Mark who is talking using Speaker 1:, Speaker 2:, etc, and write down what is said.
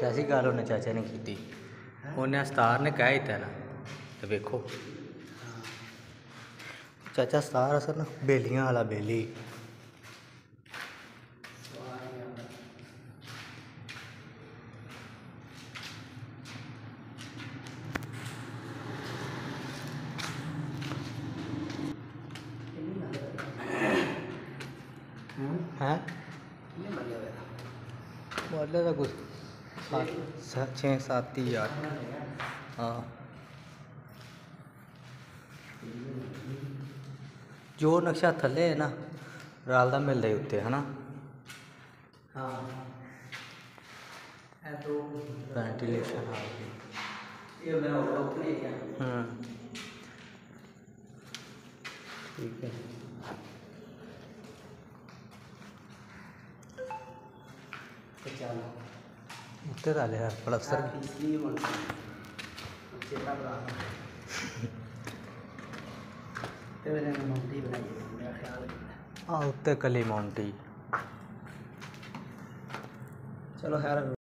Speaker 1: कैसी गल उन्हें चाचे ने की उन्हें स्तार ने कह दिता ना तो वेखो। चाचा, स्तार असर ना, बेलियाँ वाला बेली। हैं? मोहल्ले का कुछ सात छः सात तीन आठ। हाँ। जो नक्शा थले है ना रालदा मिलता ही उत्ते है। ना
Speaker 2: वेंटिलेशन
Speaker 1: हाँ। हम्म।
Speaker 2: ठीक है। चलो।
Speaker 1: उत्तर आले यार बड़ा अफसर हाँ उत्तर कली माउंटी
Speaker 2: चलो खैर।